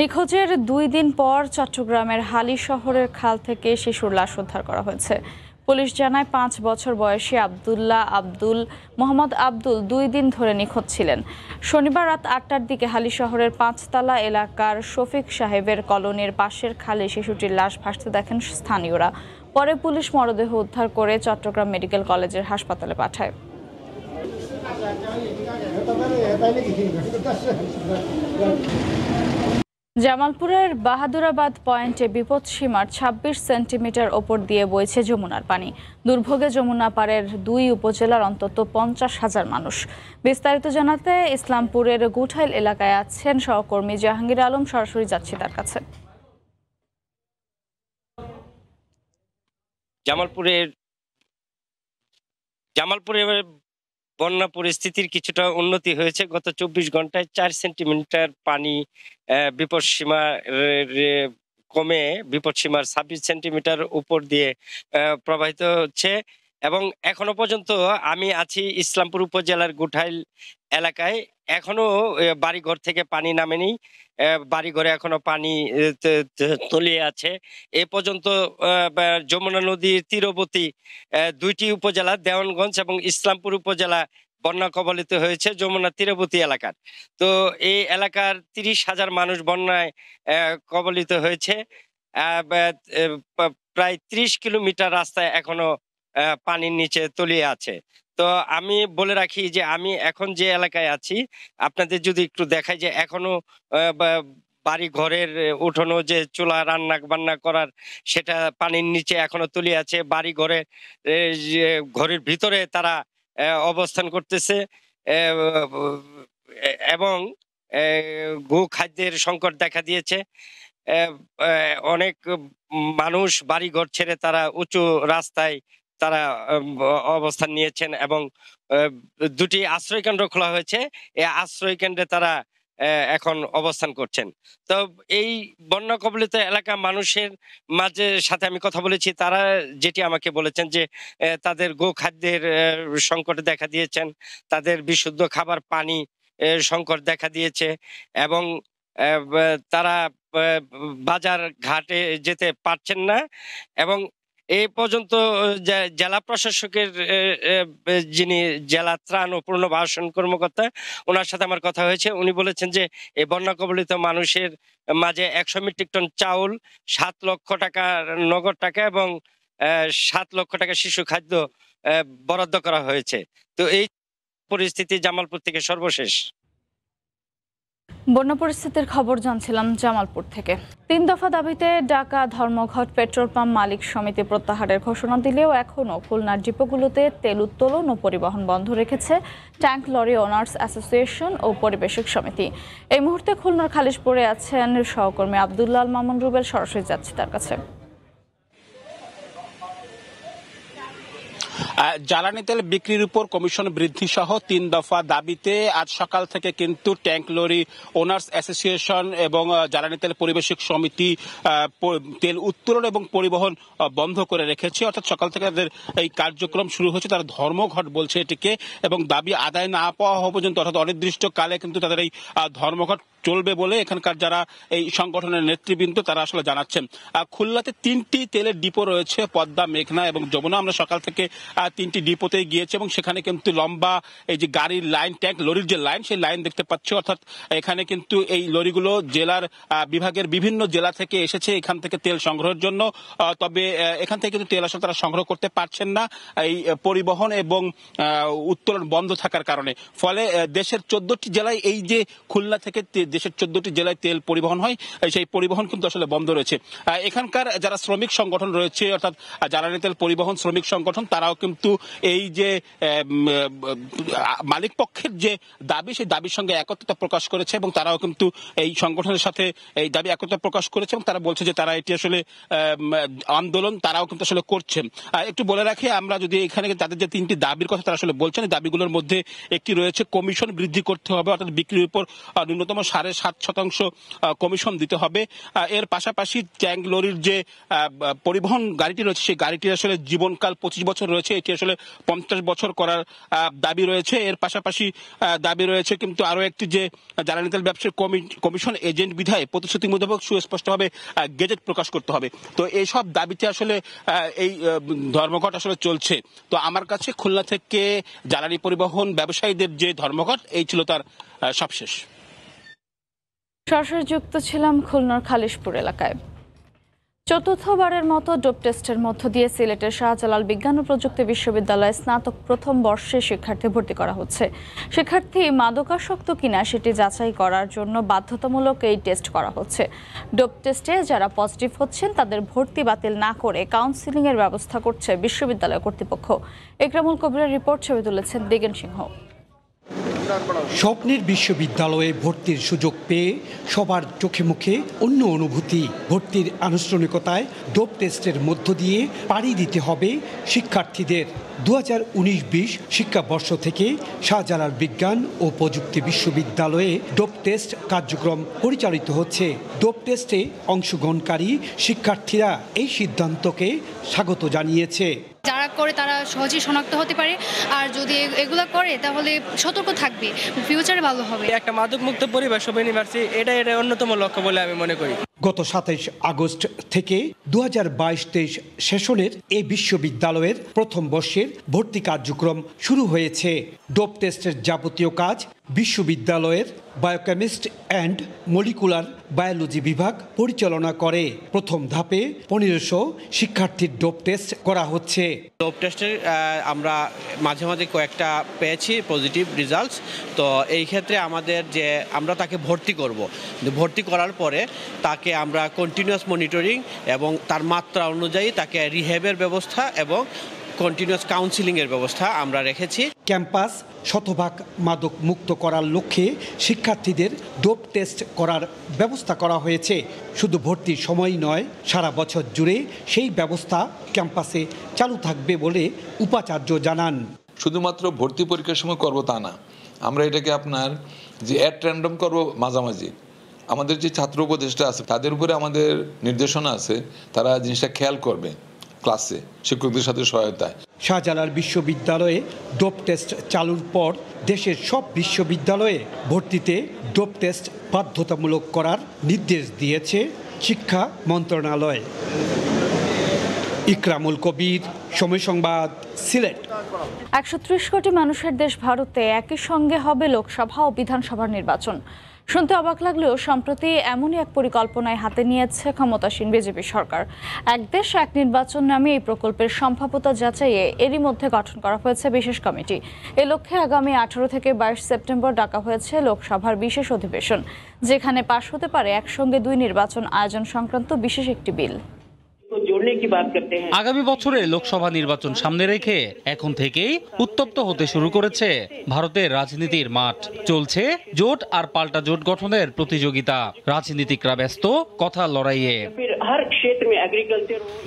নিখোঁজের দুই দিন পর চট্টগ্রামের হালি শহরের খাল থেকে শিশুর লাশ উদ্ধার করা হয়েছে। পুলিশ জানায় পাঁচ বছর বয়সী আবদুল্লাহ আব্দুল মোহাম্মদ আব্দুল দুই দিন ধরে নিখোঁজ ছিলেন। শনিবার রাত আটটার দিকে হালি শহরের পাঁচতলা এলাকার শফিক সাহেবের কলোনির পাশের খালে শিশুটির লাশ ভাসতে দেখেন স্থানীয়রা। পরে পুলিশ মরদেহ উদ্ধার করে চট্টগ্রাম মেডিকেল কলেজের হাসপাতালে পাঠায়। জামালপুরের বাহাদুরাবাদ পয়েন্টে বিপদসীমার ২৬ সেন্টিমিটার ওপর দিয়ে বইছে যমুনার পানি। দুর্ভোগে যমুনা পাড়ের দুই উপজেলার অন্তত পঞ্চাশ হাজার মানুষ। বিস্তারিত জানাতে ইসলামপুরের গুঠাইল এলাকায় আছেন সহকর্মী জাহাঙ্গীর আলম, সরাসরি যাচ্ছি তার কাছে। জামালপুরের জামালপুরের বন্যা পরিস্থিতির কিছুটা উন্নতি হয়েছে। গত চব্বিশ ঘন্টায় চার সেন্টিমিটার পানি বিপদসীমা কমে বিপদসীমার ছাব্বিশ সেন্টিমিটার উপর দিয়ে প্রবাহিত হচ্ছে। এবং এখনও পর্যন্ত আমি আছি ইসলামপুর উপজেলার গুঠাইল এলাকায়। এখনও বাড়িঘর থেকে পানি নামেনি। বাড়িঘরে এখনও পানি তলিয়ে আছে। এ পর্যন্ত যমুনা নদীর তীরবর্তী দুইটি উপজেলা, দেওয়ানগঞ্জ এবং ইসলামপুর উপজেলা বন্যা কবলিত হয়েছে যমুনা তীরবর্তী এলাকার। তো এই এলাকার তিরিশ হাজার মানুষ বন্যায় কবলিত হয়েছে। প্রায় ত্রিশ কিলোমিটার রাস্তায় এখনও পানির নিচে তলিয়ে আছে। তো আমি বলে রাখি যে আমি এখন যে এলাকায় আছি, আপনাদের যদি একটু দেখাই যে এখনও বাড়ি ঘরের উঠোনো যে চুলা রান্না বান্না করার, সেটা পানির নিচে এখনও তলিয়ে আছে। বাড়ি ঘরে ঘরের ভিতরে তারা অবস্থান করতেছে। এবং গো খাদ্যের সংকট দেখা দিয়েছে। অনেক মানুষ বাড়ি ঘর ছেড়ে তারা উঁচু রাস্তায় তারা অবস্থান নিয়েছেন এবং দুটি আশ্রয় কেন্দ্র খোলা হয়েছে। এই আশ্রয় কেন্দ্রে তারা এখন অবস্থান করছেন। তো এই বন্যা কবলিত এলাকা মানুষের মাঝে সাথে আমি কথা বলেছি। তারা যেটি আমাকে বলেছেন যে তাদের গো খাদ্যের সংকট দেখা দিয়েছেন। তাদের বিশুদ্ধ খাবার, পানি সংকট দেখা দিয়েছে এবং তারা বাজার ঘাটে যেতে পারছেন না এবং এই পর্যন্ত জেলা প্রশাসকের যিনি জেলা ত্রাণ ও পুনর্বাসন কর্মকর্তা, ওনার সাথে আমার কথা হয়েছে। উনি বলেছেন যে এই বন্যা কবলিত মানুষের মাঝে একশো মেট্রিক টন চাউল, সাত লক্ষ টাকা নগদ টাকা এবং সাত লক্ষ টাকা শিশু খাদ্য বরাদ্দ করা হয়েছে। তো এই পরিস্থিতি জামালপুর থেকে সর্বশেষ। বন্যা পরিস্থিতির খবর জানছিলাম জামালপুর থেকে। তিন দফা দাবিতে ঢাকা ধর্মঘট পেট্রোল পাম্প মালিক সমিতি প্রত্যাহারের ঘোষণা দিলেও এখনও খুলনার ডিপোগুলোতে তেল উত্তোলন ও পরিবহন বন্ধ রেখেছে ট্যাঙ্ক লরি ওনার্স অ্যাসোসিয়েশন ও পরিবেশক সমিতি। এই মুহূর্তে খুলনার খালিশপুরে আছেন সহকর্মী আবদুল্লাহ মামুন রুবেল, সরাসরি যাচ্ছে তার কাছে। জ্বালানি তেল বিক্রির উপর কমিশন বৃদ্ধি সহ তিন দফা দাবিতে আজ সকাল থেকে কিন্তু ট্যাঙ্ক লরি ওনার্স অ্যাসোসিয়েশন এবং জ্বালানি তেল পরিবেশক সমিতি তেল উত্তোলন এবং পরিবহন বন্ধ করে রেখেছে। অর্থাৎ সকাল থেকে তাদের এই কার্যক্রম শুরু হয়েছে। তারা ধর্মঘট বলছে এটিকে এবং দাবি আদায় না পাওয়া হওয়া পর্যন্ত, অর্থাৎ অনির্দিষ্টকালে কিন্তু তাদের এই ধর্মঘট চলবে বলে এখানকার যারা এই সংগঠনের নেতৃবৃন্দ, তারা আসলে জানাচ্ছেন। খুলনাতে তিনটি তেলের ডিপো রয়েছে, পদ্মা, মেঘনা এবং যমুনা। আমরা সকাল থেকে তিনটি ডিপোতে গিয়েছি এবং সেখানে কিন্তু লম্বা এই যে গাড়ির লাইন, ট্যাঙ্ক, লরির যে লাইন, সেই লাইন দেখতে পাচ্ছি। অর্থাৎ এখানে কিন্তু এই লরিগুলো জেলার বিভাগের বিভিন্ন জেলা থেকে এসেছে এখান থেকে তেল সংগ্রহের জন্য। তবে এখান থেকে কিন্তু তেল আসলে তারা সংগ্রহ করতে পারছেন না। এই পরিবহন এবং উত্তোলন বন্ধ থাকার কারণে। ফলে দেশের চোদ্দটি জেলায় এই যে খুলনা থেকে দেশের চোদ্দটি জেলায় তেল পরিবহন হয় সেই পরিবহন কিন্তু আসলে বন্ধ রয়েছে। এখানকার যারা শ্রমিক সংগঠন রয়েছে, অর্থাৎ জ্বালানি তেল পরিবহন শ্রমিক সংগঠন, তারাও কিন্তু এই যে মালিক পক্ষের যে দাবি, সেই দাবির সঙ্গে একত্রতা প্রকাশ করেছে এবং তারাও কিন্তু এই সংগঠনের সাথে এই দাবি একত্রতা প্রকাশ করেছে এবং তারা বলছে যে তারা এটি আসলে আন্দোলন তারাও কিন্তু আসলে করছেন একটু বলে রাখি, আমরা যদি এখানে তাদের যে তিনটি দাবির কথা তারা আসলে বলছেন দাবিগুলোর মধ্যে একটি রয়েছে, কমিশন বৃদ্ধি করতে হবে, অর্থাৎ বিক্রির উপর ন্যূনতম সাড়ে সাত শতাংশ কমিশন দিতে হবে। এর পাশাপাশি ট্যাঙ্ক লরির যে পরিবহন গাড়িটি রয়েছে, সেই গাড়িটির আসলে জীবনকাল পঁচিশ বছর রয়েছে। এটি আসলে পঞ্চাশ বছর করার দাবি রয়েছে। এর পাশাপাশি দাবি রয়েছে কিন্তু আরও একটি যে, জ্বালানি তেল ব্যবসায়ী কমি- কমিশন এজেন্ট বিধায় প্রতিশ্রুতি মোতাবেক সুস্পষ্টভাবে গেজেট প্রকাশ করতে হবে। তো এইসব দাবিতে আসলে এই ধর্মঘট আসলে চলছে। তো আমার কাছে খুলনা থেকে জ্বালানি পরিবহন ব্যবসায়ীদের যে ধর্মঘট, এই ছিল তার সবশেষ। সরাসরি যুক্ত ছিলাম খুলনার খালিশপুর এলাকায়। চতুর্থবারের মতো ডোপ টেস্টের মধ্য দিয়ে সিলেটের শাহজালাল বিজ্ঞান ও প্রযুক্তি বিশ্ববিদ্যালয়ে স্নাতক প্রথম বর্ষে শিক্ষার্থী ভর্তি করা হচ্ছে। শিক্ষার্থী মাদকাসক্ত কিনা সেটি যাচাই করার জন্য বাধ্যতামূলক এই টেস্ট করা হচ্ছে। ডোপ টেস্টে যারা পজিটিভ হচ্ছেন, তাদের ভর্তি বাতিল না করে কাউন্সিলিংয়ের ব্যবস্থা করছে বিশ্ববিদ্যালয় কর্তৃপক্ষ। একরামুল কবিরের রিপোর্ট ছবি তুলেছেন দিগেন সিংহ। স্বপ্নের বিশ্ববিদ্যালয়ে ভর্তির সুযোগ পেয়ে সবার চোখে মুখে অন্য অনুভূতি। ভর্তির আনুষ্ঠানিকতায় ডোপ টেস্টের মধ্য দিয়ে পাড়ি দিতে হবে শিক্ষার্থীদের। দু হাজার উনিশ বিশ শিক্ষাবর্ষ থেকে শাহজালাল বিজ্ঞান ও প্রযুক্তি বিশ্ববিদ্যালয়ে ডোপ টেস্ট কার্যক্রম পরিচালিত হচ্ছে। ডোপ টেস্টে অংশগ্রহণকারী শিক্ষার্থীরা এই সিদ্ধান্তকে স্বাগত জানিয়েছে। যারা করে তারা সহজেই শনাক্ত হতে পারে। আর যদি এগুলো করে, তাহলে সতর্ক থাকবে। ফিউচারে ভালো হবে। একটা মাদক মুক্ত পরিবেশ সব ইউনিভার্সিটি এটা এটা অন্যতম লক্ষ্য বলে আমি মনে করি। গত সাতাইশ আগস্ট থেকে দু হাজার বাইশ তেইশ সেশনের এই বিশ্ববিদ্যালয়ের প্রথম বর্ষের ভর্তি কার্যক্রম শুরু হয়েছে। ডোপ টেস্টের যাবতীয় কাজ বিশ্ববিদ্যালয়ের বায়োকেমিস্ট অ্যান্ড মলিকুলার বায়োলজি বিভাগ পরিচালনা করে। প্রথম ধাপে পনেরোশো শিক্ষার্থীর ডোপ টেস্ট করা হচ্ছে। ডোপ টেস্টের আমরা মাঝে মাঝে কয়েকটা পেয়েছি পজিটিভ রেজাল্টস তো এই ক্ষেত্রে আমাদের যে, আমরা তাকে ভর্তি করব। ভর্তি করার পরে তাকে আমরা কন্টিনিউয়াস মনিটরিং এবং তার মাত্রা অনুযায়ী তাকে রিহেবের ব্যবস্থা এবং কন্টিনিউয়াস কাউন্সিলিংয়ের ব্যবস্থা আমরা রেখেছি। ক্যাম্পাস শতভাগ মাদক মুক্ত করার লক্ষ্যে শিক্ষার্থীদের ডোপ টেস্ট করার ব্যবস্থা করা হয়েছে। শুধু ভর্তির সময় নয় সারা বছর জুড়ে সেই ব্যবস্থা ক্যাম্পাসে চালু থাকবে বলে উপাচার্য জানান। শুধুমাত্র ভর্তি পরীক্ষার সময় করব তা না আমরা এটাকে আপনার যে অ্যাট র্যান্ডম করব মাঝামাঝি। আমাদের যে ছাত্র উপদেষ্টা আছে তাদের উপরে আমাদের নির্দেশনা আছে তারা জিনিসটা খেয়াল করবে ক্লাসে শিক্ষকদের সাথে সহায়তায়। শাহজালাল বিশ্ববিদ্যালয়ে ডোপ টেস্ট চালুর পর দেশের সব বিশ্ববিদ্যালয়ে ভর্তিতে ডোপ টেস্ট বাধ্যতামূলক করার নির্দেশ দিয়েছে শিক্ষা মন্ত্রণালয়। ইকরামুল কবির সময় সংবাদ সিলেট। একশো ত্রিশ কোটি মানুষের দেশ ভারতে একই সঙ্গে হবে লোকসভা ও বিধানসভার নির্বাচন। শুনতে অবাক লাগলেও সম্প্রতি এমনই এক পরিকল্পনায় হাতে নিয়েছে ক্ষমতাসীন বিজেপি সরকার। এক দেশ, এক নির্বাচন নামে এই প্রকল্পের সম্ভাব্যতা যাচাইয়ে এরই মধ্যে গঠন করা হয়েছে বিশেষ কমিটি। এ লক্ষ্যে আগামী আঠারো থেকে বাইশ সেপ্টেম্বর ডাকা হয়েছে লোকসভার বিশেষ অধিবেশন, যেখানে পাশ হতে পারে একসঙ্গে দুই নির্বাচন আয়োজন সংক্রান্ত বিশেষ একটি বিল। আগামী বছরে লোকসভা নির্বাচন সামনে রেখে এখন থেকেই উত্তপ্ত হতে শুরু করেছে ভারতের রাজনীতির মাঠ। চলছে জোট আর পাল্টা জোট গঠনের প্রতিযোগিতা। রাজনীতিকরা ব্যস্ত কথা লড়াইয়ে।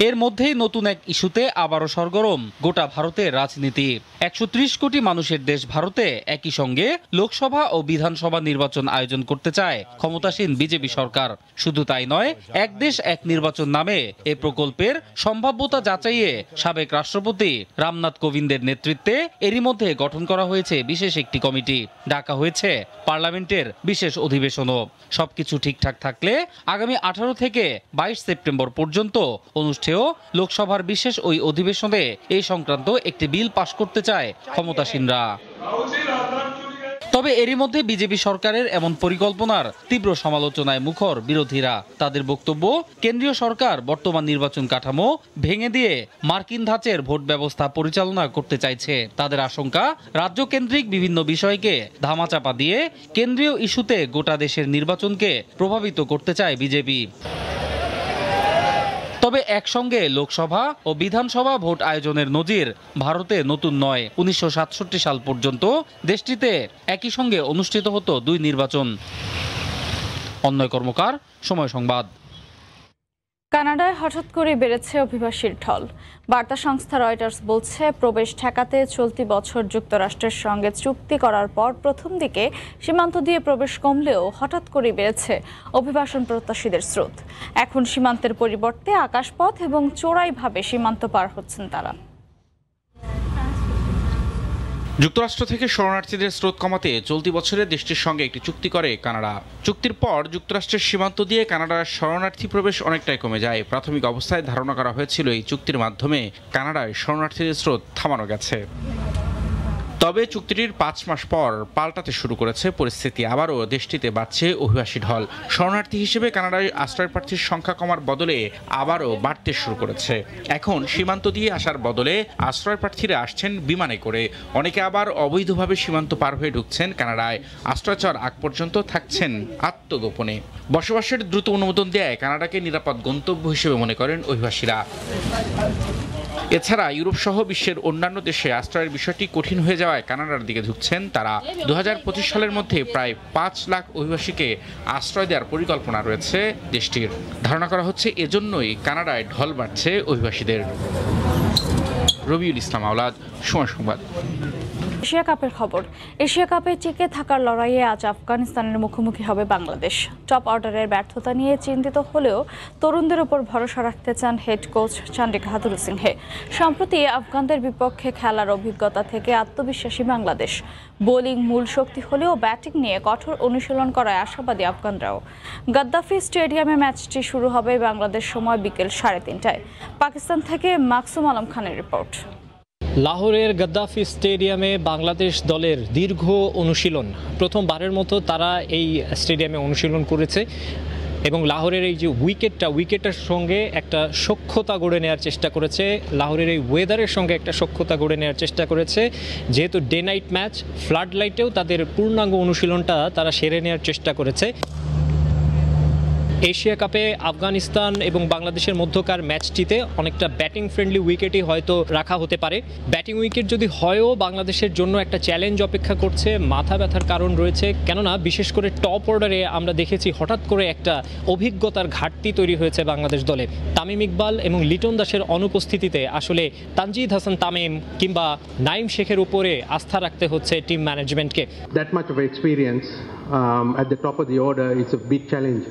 এর মধ্যেই নতুন এক ইস্যুতে আবারও সরগরম গোটা ভারতের রাজনীতি। একশো ত্রিশ কোটি মানুষের দেশ ভারতে একই সঙ্গে লোকসভা ও বিধানসভা নির্বাচন আয়োজন করতে চায় ক্ষমতাসীন বিজেপি সরকার। শুধু তাই নয় এক দেশ এক নির্বাচন নামে এ প্রকল্পের সম্ভাব্যতা যাচাইয়ে সাবেক রাষ্ট্রপতি রামনাথ কোবিন্দের নেতৃত্বে এরই মধ্যে গঠন করা হয়েছে বিশেষ একটি কমিটি। ডাকা হয়েছে পার্লামেন্টের বিশেষ অধিবেশনও। সবকিছু ঠিকঠাক থাকলে আগামী আঠারো থেকে বাইশ সেপ্টেম্বর পর্যন্ত অনুষ্ঠেয় লোকসভার বিশেষ ওই অধিবেশনে এই সংক্রান্ত একটি বিল পাশ করতে চায় ক্ষমতাসীনরা। তবে এরই মধ্যে বিজেপি সরকারের এমন পরিকল্পনার তীব্র সমালোচনায় মুখর বিরোধীরা। তাদের বক্তব্য, কেন্দ্রীয় সরকার বর্তমান নির্বাচন কাঠামো ভেঙে দিয়ে মার্কিন ধাঁচের ভোট ব্যবস্থা পরিচালনা করতে চাইছে। তাদের আশঙ্কা রাজ্য কেন্দ্রিক বিভিন্ন বিষয়কে ধামাচাপা দিয়ে কেন্দ্রীয় ইস্যুতে গোটা দেশের নির্বাচনকে প্রভাবিত করতে চায় বিজেপি। তবে একসঙ্গে লোকসভা ও বিধানসভা ভোট আয়োজনের নজির ভারতে নতুন নয়। উনিশশো সাল পর্যন্ত দেশটিতে একই সঙ্গে অনুষ্ঠিত হতো দুই নির্বাচন। অন্যয় কর্মকার, সময় সংবাদ। কানাডায় হঠাৎ করে বেড়েছে অভিবাসীর ঢল। বার্তা সংস্থা রয়টার্স বলছে, প্রবেশ ঠেকাতে চলতি বছর যুক্তরাষ্ট্রের সঙ্গে চুক্তি করার পর প্রথম দিকে সীমান্ত দিয়ে প্রবেশ কমলেও হঠাৎ করে বেড়েছে অভিবাসন প্রত্যাশীদের স্রোত। এখন সীমান্তের পরিবর্তে আকাশপথ এবং চোরাইভাবে সীমান্ত পার হচ্ছেন তারা। যুক্তরাষ্ট্র থেকে শরণার্থীদের স্রোত কমাতে চলতি বছরে দেশটির সঙ্গে একটি চুক্তি করে কানাডা। চুক্তির পর যুক্তরাষ্ট্রের সীমান্ত দিয়ে কানাডার শরণার্থী প্রবেশ অনেকটাই কমে যায়। প্রাথমিক অবস্থায় ধারণা করা হয়েছিল এই চুক্তির মাধ্যমে কানাডায় শরণার্থীদের স্রোত থামানো গেছে। তবে চুক্তিটির পাঁচ মাস পর পাল্টাতে শুরু করেছে পরিস্থিতি। আবারও দেশটিতে বাড়ছে অভিবাসী ঢল। শরণার্থী হিসেবে কানাডায় আশ্রয় প্রার্থীর সংখ্যা কমার বদলে আবারও বাড়তে শুরু করেছে। এখন সীমান্ত দিয়ে আসার বদলে আশ্রয় প্রার্থীরা আসছেন বিমানে করে। অনেকে আবার অবৈধভাবে সীমান্ত পার হয়ে ঢুকছেন কানাডায়। আশ্রয় আগ পর্যন্ত থাকছেন আত্মগোপনে। বসবাসের দ্রুত অনুমোদন দেয় কানাডাকে নিরাপদ গন্তব্য হিসেবে মনে করেন অভিবাসীরা। এছাড়া ইউরোপ সহ বিশ্বের অন্যান্য দেশে আশ্রয়ের বিষয়টি কঠিন হয়ে যাওয়ায় কানাডার দিকে ঝুঁকছেন তারা। দু হাজার পঁচিশ সালের মধ্যে প্রায় পাঁচ লাখ অভিবাসীকে আশ্রয় দেওয়ার পরিকল্পনা রয়েছে দেশটির। ধারণা করা হচ্ছে এজন্যই কানাডায় ঢল বাড়ছে অভিবাসীদের। রবিউল ইসলাম আওলাদ, সময় সংবাদ। এশিয়া কাপের খবর। এশিয়া কাপে টিকে থাকার লড়াইয়ে আজ আফগানিস্তানের মুখোমুখি হবে বাংলাদেশ। টপ অর্ডারের ব্যর্থতা নিয়ে চিন্তিত হলেও তরুণদের উপর ভরসা রাখতে চান head coach Chandika Hathurusingha. সম্প্রতি আফগানদের বিপক্ষে খেলার অভিজ্ঞতা থেকে আত্মবিশ্বাসী বাংলাদেশ। বোলিং মূল শক্তি হলেও ব্যাটিং নিয়ে কঠোর অনুশীলন করায় আশাবাদী আফগানরাও। গাদ্দাফি স্টেডিয়ামে ম্যাচটি শুরু হবে বাংলাদেশ সময় বিকেল সাড়ে তিনটায়। পাকিস্তান থেকে মাকসুম আলম খানের রিপোর্ট। লাহোরের গাদ্দাফি স্টেডিয়ামে বাংলাদেশ দলের দীর্ঘ অনুশীলন। প্রথমবারের মতো তারা এই স্টেডিয়ামে অনুশীলন করেছে এবং লাহোরের এই যে উইকেটটা, উইকেটের সঙ্গে একটা সক্ষতা গড়ে নেওয়ার চেষ্টা করেছে। লাহোরের এই ওয়েদারের সঙ্গে একটা সক্ষতা গড়ে নেওয়ার চেষ্টা করেছে। যেহেতু ডে নাইট ম্যাচ ফ্লাড লাইটেও তাদের পূর্ণাঙ্গ অনুশীলনটা তারা সেরে নেওয়ার চেষ্টা করেছে। এশিয়া কাপে আফগানিস্তান এবং বাংলাদেশের মধ্যকার ম্যাচটিতে অনেকটা ব্যাটিং ফ্রেন্ডলি উইকেটই হয়তো রাখা হতে পারে। ব্যাটিং উইকেট যদি হয়ও বাংলাদেশের জন্য একটা চ্যালেঞ্জ অপেক্ষা করছে, মাথা ব্যথার কারণ রয়েছে। কেননা, বিশেষ করে টপ অর্ডারে আমরা দেখেছি হঠাৎ করে একটা অভিজ্ঞতার ঘাটতি তৈরি হয়েছে বাংলাদেশ দলে। তামিম ইকবাল এবং লিটন দাসের অনুপস্থিতিতে আসলে তানজিদ হাসান তামিম কিংবা নাইম শেখের উপরে আস্থা রাখতে হচ্ছে টিম ম্যানেজমেন্টকে that much of experience um, at the top of the order it's a big challenge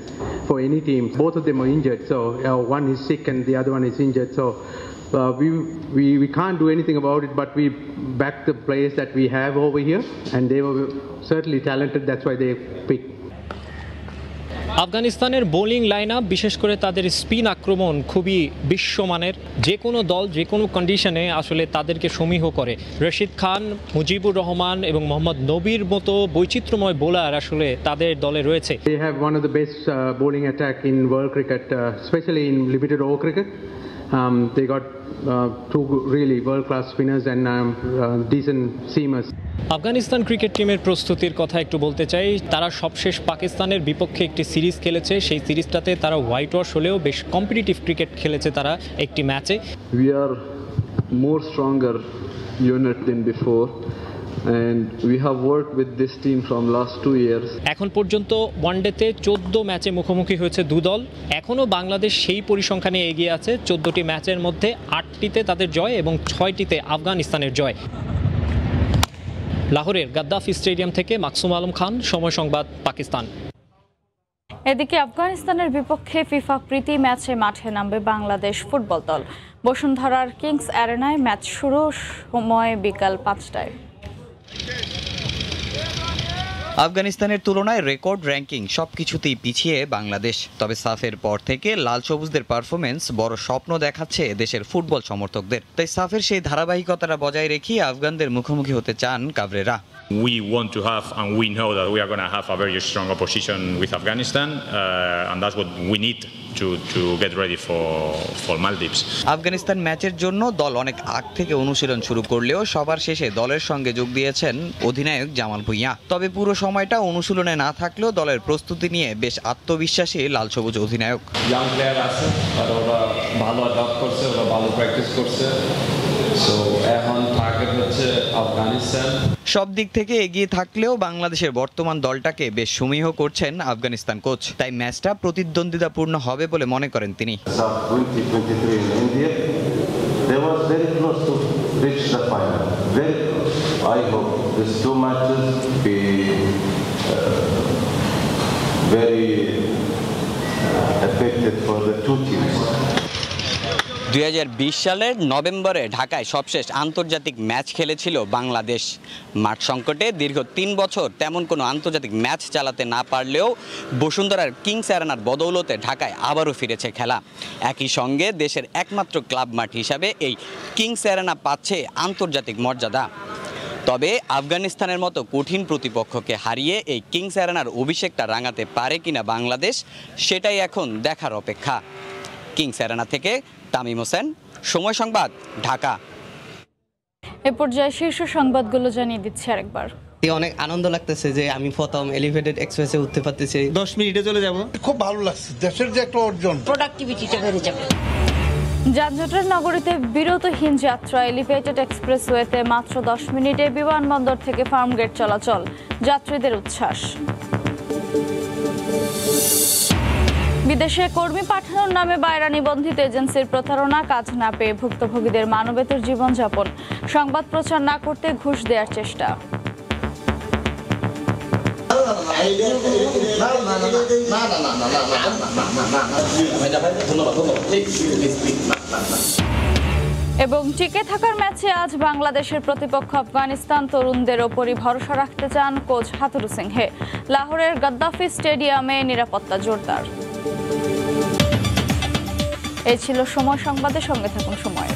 for any team. Both of them are injured so one is sick and the other one is injured. So uh, we, we we can't do anything about it but we back the players that we have over here and they were certainly talented. That's why they picked আফগানিস্তানের bowling line বিশেষ করে তাদের spin আক্রমণ খুবই বিশ্বমানের। যে কোনো দল যে কোনো কন্ডিশনে আসলে তাদেরকে সমীহ করে। রশিদ খান মুজিবুর রহমান এবং মোহাম্মদ নবীর মতো বৈচিত্র্যময় বোলার আসলে তাদের দলে রয়েছে। They have one of the best uh, bowling attack in world cricket uh, especially in cricket. Um, they got uh, two really world class spinners and um, uh, decent seamers. Afghanistan cricket টিমের প্রস্তুতির কথা একটু বলতে চাই। তারা সবশেষ পাকিস্তানের বিপক্ষে একটি সিরিজ খেলেছে। সেই সিরিজটাতে তারা হোয়াইট ওয়াশ হলেও বেশ কম্পিটিটিভ ক্রিকেট খেলেছে তারা একটি ম্যাচে। We are more stronger unit than before. And we have worked with this team from last two years. এখন পর্যন্ত ওয়ানডেতে চোদ্দ ম্যাচে মুখোমুখি হয়েছে দু দল। এখনও বাংলাদেশ সেই পরিসংখ্যানে এগিয়ে আছে। চোদ্দটি ম্যাচের মধ্যে আটটিতে তাদের জয় এবং ছয়টিতে আফগানিস্তানের জয়। লাহোরের গাদ্দাফি স্টেডিয়াম থেকে মাকসুম আলম খান সময় সংবাদ পাকিস্তান। এদিকে আফগানিস্তানের বিপক্ষে ফিফা প্রীতি ম্যাচে মাঠে নামবে বাংলাদেশ ফুটবল দল। বসুন্ধরার কিংস অ্যারেনায় ম্যাচ শুরু সময় বিকাল পাঁচটায়। আফগানিস্তানের তুলনায় রেকর্ড র্যাঙ্কিং সব কিছুতেই পিছিয়ে বাংলাদেশ। তবে সাফের পর থেকে লাল সবুজদের পারফরমেন্স বড় স্বপ্ন দেখাচ্ছে দেশের ফুটবল সমর্থকদের। তাই সাফের সেই ধারাবাহিকতাটা বজায় রেখে আফগানদের মুখোমুখি হতে চান Cabrera We want to have, and we know that we are going to have a very strong opposition with Afghanistan, uh, and that's what we need to, to get ready for, for Maldives. Afghanistan ম্যাচের জন্য দল অনেক আগ থেকে অনুশীলন শুরু করলেও সবার শেষে দলের সঙ্গে যোগ দিয়েছেন অধিনায়ক জামাল ভুঁইয়া। তবে পুরো সময়টা অনুশীলনে না থাকলেও দলের প্রস্তুতি নিয়ে বেশ আত্মবিশ্বাসী লাল সবুজ অধিনায়ক। ইয়াং প্লেয়ার আছে আর ওরা ভালো অ্যাডাপ্ট করছে ওরা ভালো প্র্যাকটিস করছে। সব দিক থেকে এগিয়ে থাকলেও বাংলাদেশের বর্তমান দলটাকে বেশ সুমিহ করছেন আফগানিস্তান কোচ। তাই ম্যাচটা প্রতিদ্বন্দ্বিতাপূর্ণ হবে বলে মনে করেন তিনি। দুই হাজার বিশ সালের নভেম্বরে ঢাকায় সবশেষ আন্তর্জাতিক ম্যাচ খেলেছিল বাংলাদেশ। মাঠ সংকটে দীর্ঘ তিন বছর তেমন কোনো আন্তর্জাতিক ম্যাচ চালাতে না পারলেও বসুন্ধরার কিংস অ্যারেনার বদৌলতে ঢাকায় আবারও ফিরেছে খেলা। একই সঙ্গে দেশের একমাত্র ক্লাব মাঠ হিসাবে এই কিংস অ্যারেনা পাচ্ছে আন্তর্জাতিক মর্যাদা। তবে আফগানিস্তানের মতো কঠিন প্রতিপক্ষকে হারিয়ে এই কিংস অ্যারেনার অভিষেকটা রাঙাতে পারে কিনা বাংলাদেশ, সেটাই এখন দেখার অপেক্ষা। কিংস অ্যারেনা থেকে তামিম হোসেন। সময় সংবাদ ঢাকা। এ পর্যায়ে শীর্ষ সংবাদগুলো জানিয়ে দিচ্ছি আরেকবার। অনেক আনন্দ লাগতেছে যে আমি প্রথম এলিভেটেড এক্সপ্রেসে উঠতে পারতেছি। দশ মিনিটে চলে যাব। খুব ভালো লাগছে দেশের যে একটা অর্জন। প্রোডাক্টিভিটিটা বেড়ে যাবে। যানজটের নগরীতে বিরতহীন যাত্রা এলিভেটেড এক্সপ্রেসওয়েতে মাত্র দশ মিনিটে বিমানবন্দর থেকে ফার্মগেট চলাচল যাত্রীদের উচ্ছ্বাস। বিদেশে কর্মী পাঠানোর নামে বাইরা নিবন্ধিত এজেন্সির প্রতারণা, কাজ না পেয়ে ভুক্তভোগীদের মানবেতর জীবনযাপন। সংবাদ প্রচার না করতে ঘুষ দেওয়ার চেষ্টা। এবং টিকে থাকার ম্যাচে আজ বাংলাদেশের প্রতিপক্ষ আফগানিস্তান তরুণদের ওপরই ভরসা রাখতে চান কোচ হাতুরু সিংহে। লাহোরের গাদ্দাফি স্টেডিয়ামে নিরাপত্তা জোরদার। এই ছিল সময় সংবাদের সঙ্গে থাকুন সময়ের